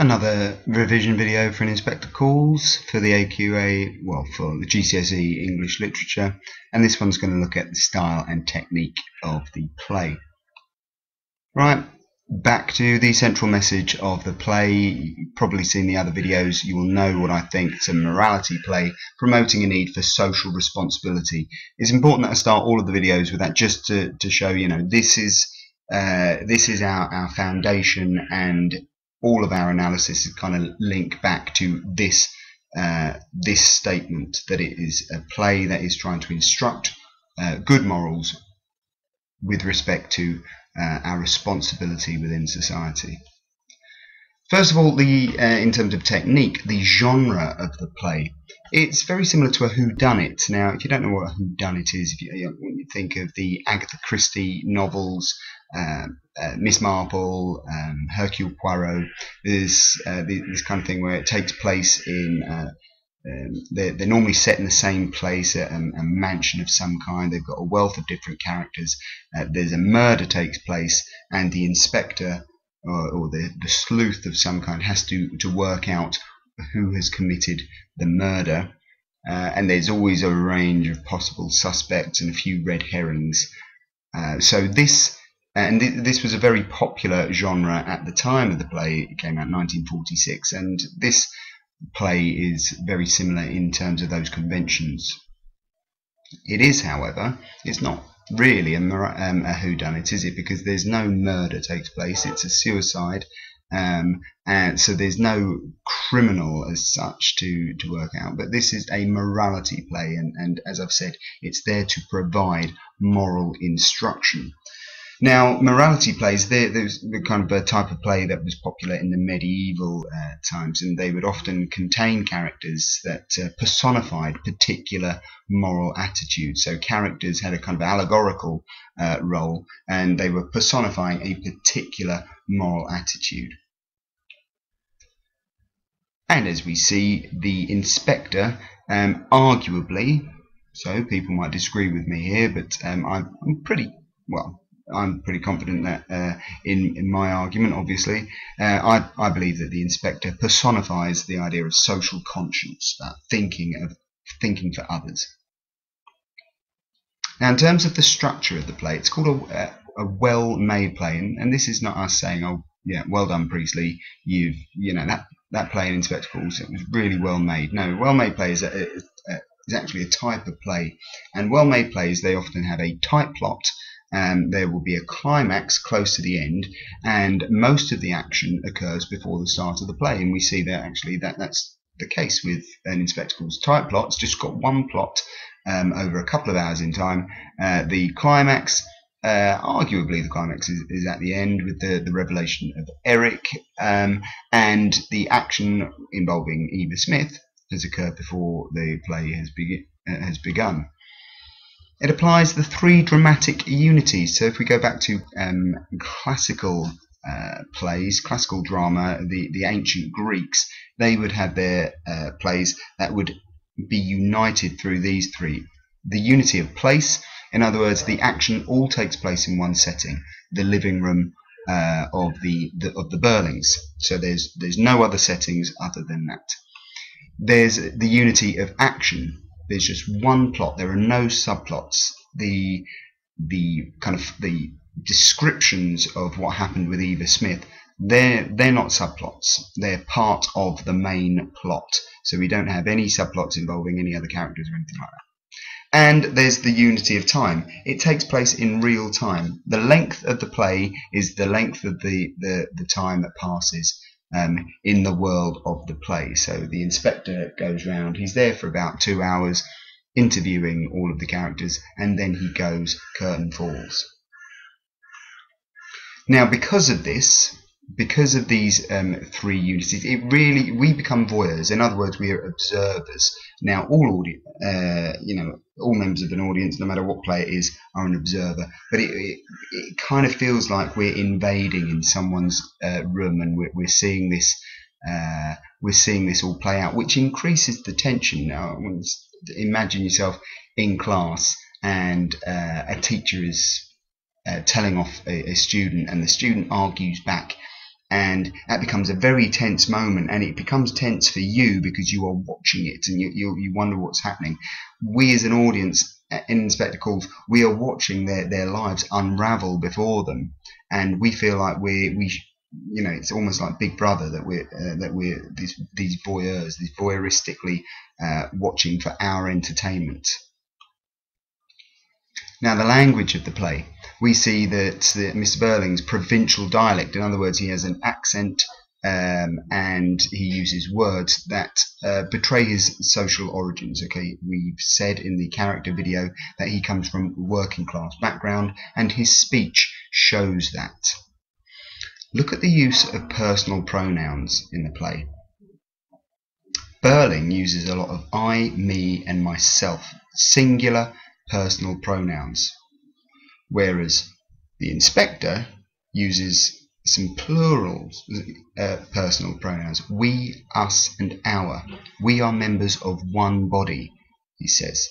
Another revision video for an inspector calls for the AQA, well, for the GCSE English Literature, and this one's going to look at the style and technique of the play. Right, back to the central message of the play. You've probably seen the other videos, you will know what I think. It's a morality play promoting a need for social responsibility. It's important that I start all of the videos with that just to, to show, you know, this is uh, this is our, our foundation and all of our analysis is kind of link back to this uh, this statement that it is a play that is trying to instruct uh, good morals with respect to uh, our responsibility within society. First of all, the uh, in terms of technique, the genre of the play, it's very similar to a whodunit. Now, if you don't know what a whodunit is, if you, you, think of the Agatha Christie novels, um, uh, Miss Marple, um, Hercule Poirot, there's uh, this kind of thing where it takes place in uh, um, they're, they're, normally set in the same place, a, a, mansion of some kind. They've got a wealth of different characters. Uh, there's a murder takes place, and the inspector or, or the, the sleuth of some kind has to, to work out who has committed the murder. Uh, and there's always a range of possible suspects and a few red herrings. Uh, so this and th this was a very popular genre at the time of the play. It came out in 1946, and this play is very similar in terms of those conventions. It is, however, it's not really a, um, a whodunit, is it? Because there's no murder takes place. It's a suicide, um, and so there's no criminal as such to to work out. But this is a morality play, and, and as I've said, it's there to provide moral instruction. Now, morality plays, there's the kind of a type of play that was popular in the medieval uh, times, and they would often contain characters that uh, personified particular moral attitudes. So characters had a kind of allegorical uh, role, and they were personifying a particular moral attitude. And as we see, the inspector, um, arguably, so people might disagree with me here, but um, I'm pretty well I'm pretty confident that uh, in in my argument, obviously, uh, I I believe that the inspector personifies the idea of social conscience, that thinking of thinking for others. Now, in terms of the structure of the play, it's called a, a well-made play, and, and this is not us saying, "Oh, yeah, well done, Priestley. You've you know that that play in Inspector Calls it was really well made." No, well-made play is a, a, is actually a type of play, and well-made plays they often have a tight plot there will be a climax close to the end, and most of the action occurs before the start of the play. And we see that actually that that's the case with an Inspector Calls type plot. It's just got one plot um, over a couple of hours in time. Uh, the climax. Uh, arguably, the climax is, is, at the end with the, the revelation of Eric, um, and the action involving Eva Smith has occurred before the play has, be, uh, has begun. It applies the three dramatic unities. So if we go back to um, classical uh, plays, classical drama, the, the ancient Greeks, they would have their uh, plays that would be united through these three. The unity of place, in other words, the action all takes place in one setting, the living room uh, of the, the, of the Burlings. So there's there's no other settings other than that. There's the unity of action, there's just one plot. There are no subplots. The the kind of the descriptions of what happened with Eva Smith they're they're not subplots. They're part of the main plot. So we don't have any subplots involving any other characters or anything like that. And there's the unity of time. It takes place in real time. The length of the play is the length of the, the, the time that passes um, in the world of the play. So the inspector goes round, he's there for about two hours interviewing all of the characters, and then he goes, curtain falls. Now, because of this, because of these um, three unities, it really we become voyeurs. In other words, we are observers. Now, all audi- uh, you know, all members of an audience, no matter what play it is, are an observer. But it, it, it kind of feels like we're invading in someone's uh, room, and we're, we're seeing this. Uh, we're seeing this all play out, which increases the tension. Now, imagine yourself in class, and uh, a teacher is uh, telling off a, a student, and the student argues back and that becomes a very tense moment and it becomes tense for you because you are watching it and you, you, you wonder what's happening. We as an audience uh, in spectacles we are watching their, their lives unravel before them and we feel like we we you know it's almost like Big Brother that we're uh, that we're these these voyeurs these voyeuristically uh, watching for our entertainment. Now, the language of the play, we see that Mr. Burling's provincial dialect, in other words, he has an accent um, and he uses words that uh, betray his social origins. Okay, we've said in the character video that he comes from working class background, and his speech shows that. Look at the use of personal pronouns in the play. Burling uses a lot of I, me, and myself, singular personal pronouns, whereas the inspector uses some plural uh, personal pronouns. We, us, and our. We are members of one body, he says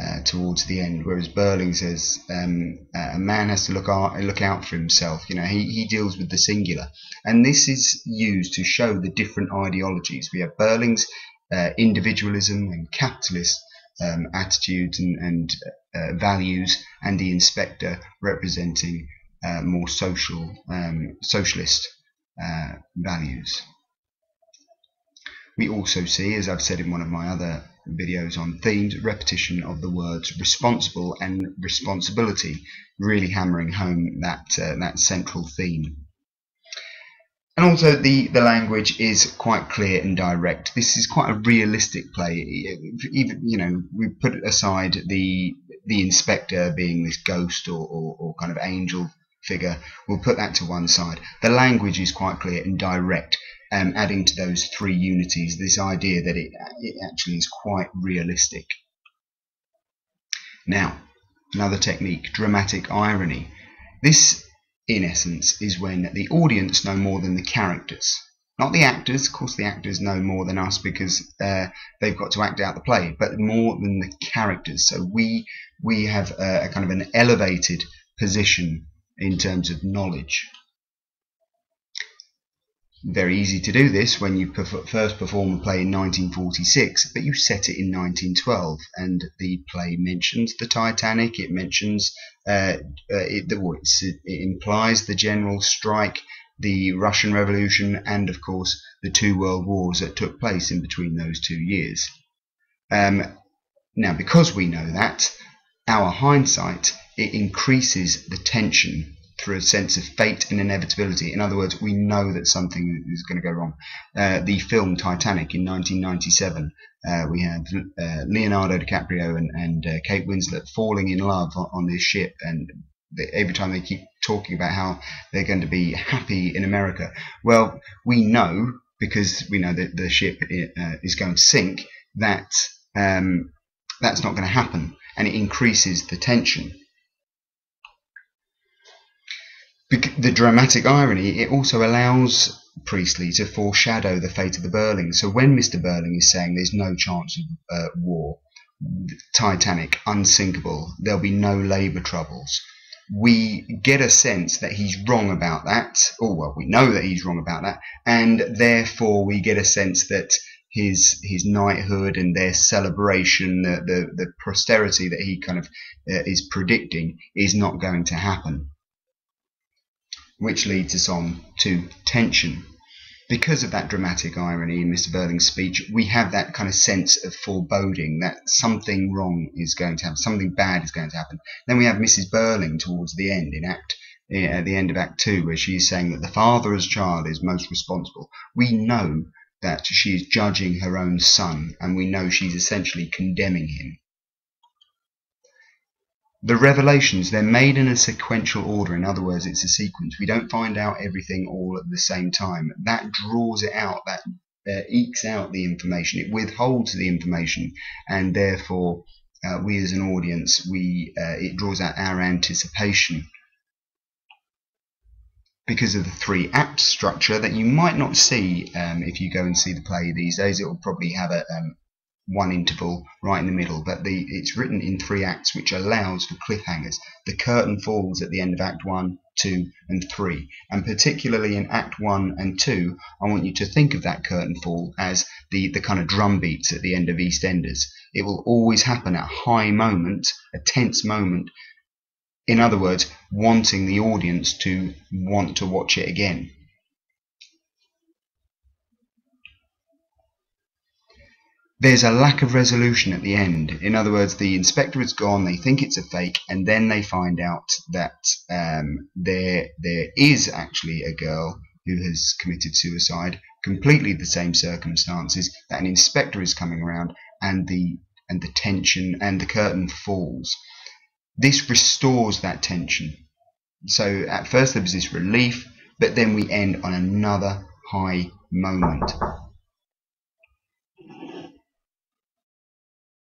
uh, towards the end. Whereas Burling says um, a man has to look out, look out for himself. You know, he, he deals with the singular, and this is used to show the different ideologies. We have Burling's uh, individualism and capitalist um, attitudes and, and uh, values, and the inspector representing uh, more social, um, socialist uh, values. We also see, as I've said in one of my other videos on themes, repetition of the words responsible and responsibility, really hammering home that uh, that central theme. And also the, the language is quite clear and direct. This is quite a realistic play. Even you know we put aside the the inspector being this ghost or, or, or kind of angel figure. We'll put that to one side. The language is quite clear and direct, um, adding to those three unities this idea that it, it actually is quite realistic. Now, another technique, dramatic irony. This in essence, is when the audience know more than the characters. Not the actors, of course, the actors know more than us because uh, they've got to act out the play, but more than the characters. So we we have a, a kind of an elevated position in terms of knowledge very easy to do this when you first perform a play in 1946, but you set it in 1912, and the play mentions the Titanic. It mentions uh, uh, it, it implies the general strike, the Russian Revolution, and of course the two world wars that took place in between those two years. Um, now, because we know that, our hindsight it increases the tension through a sense of fate and inevitability. In other words, we know that something is going to go wrong. Uh, the film Titanic in 1997, uh, we had uh, Leonardo DiCaprio and, and uh, Kate Winslet falling in love on, on this ship, and they, every time they keep talking about how they're going to be happy in America. Well, we know because we know that the ship uh, is going to sink that um, that's not going to happen, and it increases the tension the dramatic irony, it also allows Priestley to foreshadow the fate of the Burling. So when Mr. Burling is saying there's no chance of uh, war, Titanic, unsinkable, there'll be no labour troubles, we get a sense that he's wrong about that, or well, we know that he's wrong about that, and therefore we get a sense that his his knighthood and their celebration, the the, the posterity that he kind of uh, is predicting, is not going to happen which leads us on to tension. Because of that dramatic irony in Mr. Burling's speech, we have that kind of sense of foreboding that something wrong is going to happen, something bad is going to happen. Then we have Mrs. Burling towards the end in Act eh, at the end of Act Two, where she is saying that the father as child is most responsible. We know that she is judging her own son, and we know she's essentially condemning him. The revelations, they're made in a sequential order. In other words, it's a sequence. We don't find out everything all at the same time. That draws it out, that uh, ekes out the information. It withholds the information, and therefore, uh, we as an audience, we uh, it draws out our anticipation because of the three act structure that you might not see um, if you go and see the play these days. It will probably have a, um, one interval right in the middle, but the it's written in three acts, which allows for cliffhangers. The curtain falls at the end of Act One, 2, and 3. And particularly in Act 1 and 2, I want you to think of that curtain fall as the, the kind of drum beats at the end of EastEnders. It will always happen at a high moment, a tense moment. In other words, wanting the audience to want to watch it again. There's a lack of resolution at the end. In other words, the inspector is gone, they think it's a fake, and then they find out that um, there there is actually a girl who has committed suicide, completely the same circumstances, that an inspector is coming around, and the and the tension and the curtain falls. This restores that tension. So at first there was this relief, but then we end on another high moment.